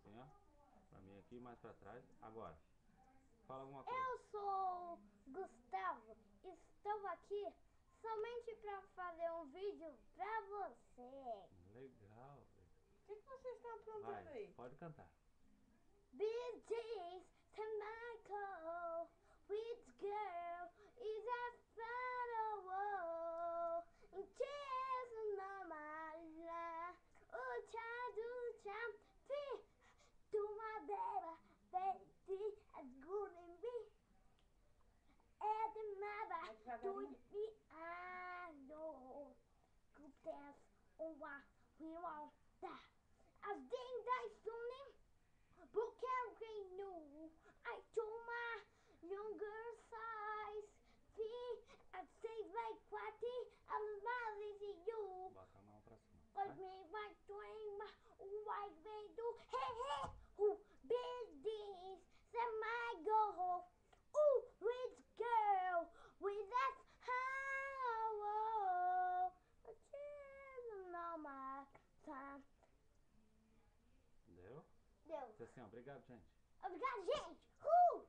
Assim, ó. Pra mim aqui, mais pra trás. Agora. Fala alguma coisa. Eu sou Gustavo. Estou aqui somente para fazer um vídeo pra você. Legal, velho. O que, que vocês estão aprontando Vai, aí? pode cantar. 多 Assim, ó. Obrigado, gente. Obrigado, gente! Uh!